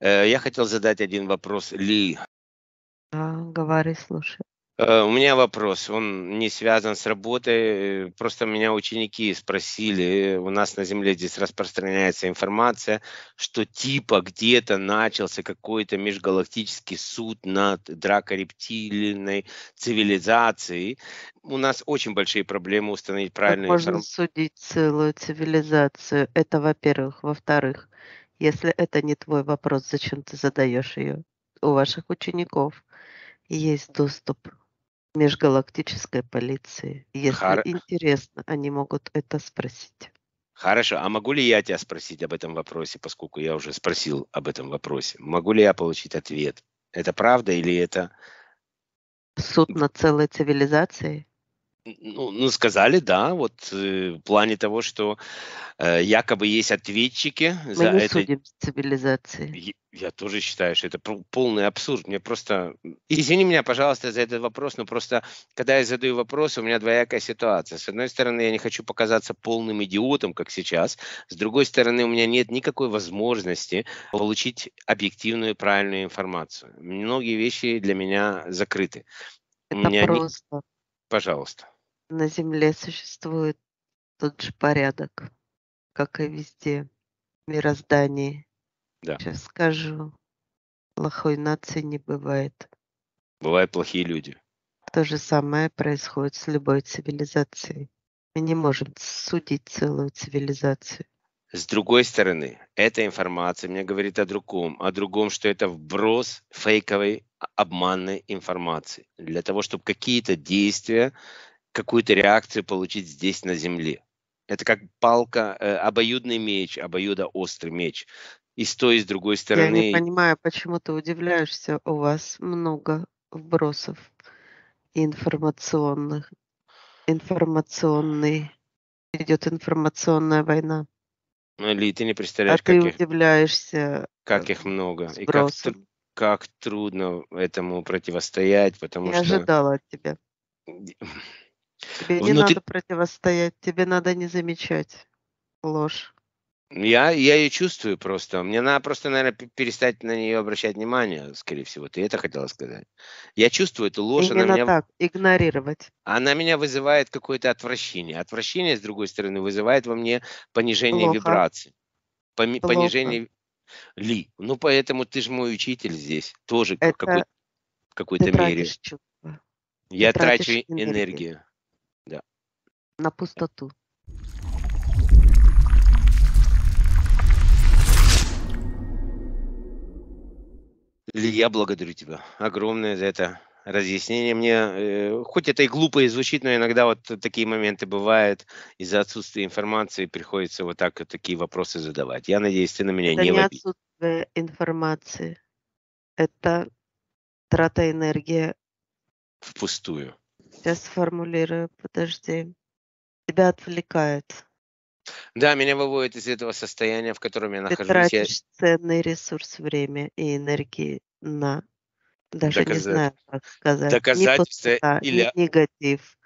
Э, я хотел задать один вопрос Ли. А, говори, слушай. Э, у меня вопрос, он не связан с работой, просто меня ученики спросили, у нас на Земле здесь распространяется информация, что типа где-то начался какой-то межгалактический суд над дракорептильной цивилизацией. У нас очень большие проблемы установить правильную Как можно информацию. судить целую цивилизацию? Это во-первых. Во-вторых, если это не твой вопрос, зачем ты задаешь ее? У ваших учеников есть доступ межгалактической полиции. Если Хар- интересно, они могут это спросить. Хорошо, а могу ли я тебя спросить об этом вопросе, поскольку я уже спросил об этом вопросе? Могу ли я получить ответ? Это правда или это... Суд над целой цивилизацией? Ну, ну, сказали, да, вот э, в плане того, что э, якобы есть ответчики Мы за не это. судим цивилизации. Я, я тоже считаю, что это пол- полный абсурд. Мне просто... Извини меня, пожалуйста, за этот вопрос, но просто, когда я задаю вопрос, у меня двоякая ситуация. С одной стороны, я не хочу показаться полным идиотом, как сейчас. С другой стороны, у меня нет никакой возможности получить объективную правильную информацию. Многие вещи для меня закрыты. Это меня не... Пожалуйста. На Земле существует тот же порядок, как и везде в мироздании. Да. Сейчас скажу. Плохой нации не бывает. Бывают плохие люди. То же самое происходит с любой цивилизацией. Мы не можем судить целую цивилизацию. С другой стороны, эта информация мне говорит о другом, о другом, что это вброс фейковой обманной информации для того, чтобы какие-то действия, какую-то реакцию получить здесь на Земле. Это как палка, э, обоюдный меч, обоюдоострый меч. И с той, и с другой Я не стороны, понимаю, почему ты удивляешься. У вас много вбросов информационных. Информационный. Идет информационная война. ну, Ли, ты не А представляешь, ты как их, удивляешься как э, их много. И как. Как трудно этому противостоять, потому Не что ожидала от тебя. Тебе не внутри, надо противостоять, тебе надо не замечать ложь. Я, я ее чувствую просто. Мне надо просто, наверное, перестать на нее обращать внимание, скорее всего. Ты это хотела сказать. Я чувствую эту ложь, она Именно меня, так, игнорировать. она меня вызывает какое-то отвращение. Отвращение, с другой стороны, вызывает во мне понижение Плохо, вибраций. Поми- плохо. понижение... Ли, ну поэтому ты же мой учитель здесь. Тоже в Это в какой-то ты мере. тратишь чувства, Я тратишь трачу энергию. энергию. Да. на пустоту. Ли, я благодарю тебя огромное за это разъяснение. Мне, э, хоть это и глупо и звучит, но иногда вот такие моменты бывают. Из-за отсутствия информации приходится вот так вот такие вопросы задавать. Я надеюсь, ты на меня Это не не отсутствие информации, это трата энергии. Впустую. Сейчас сформулирую, подожди. Тебя отвлекает. Да, меня выводит из этого состояния, в котором я Ты нахожусь. Я тратишь ценный ресурс время и энергии на, даже не доказа- знаю, как сказать, не доказательства пустота, или, не негатив,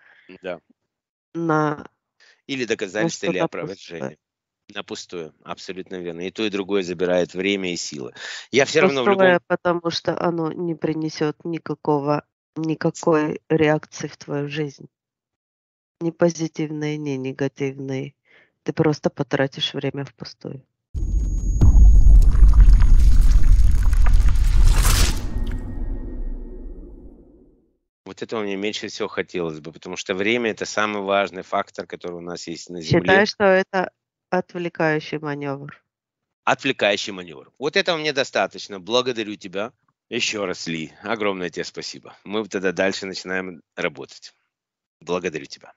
да, на, или на доказательства или пустое. опровержение. На пустое, абсолютно верно. И то, и другое забирает время и силы. Я все равно в любом... Пустое, потому что оно не принесет никакого, никакой реакции в твою жизнь. Ни позитивной, ни негативной. Ты просто потратишь время впустую. Вот этого мне меньше всего хотелось бы, потому что время это самый важный фактор, который у нас есть на Земле. Считаю, что это отвлекающий маневр. Отвлекающий маневр. Вот этого мне достаточно. Благодарю тебя. Еще раз, Ли, огромное тебе спасибо. Мы тогда дальше начинаем работать. Благодарю тебя.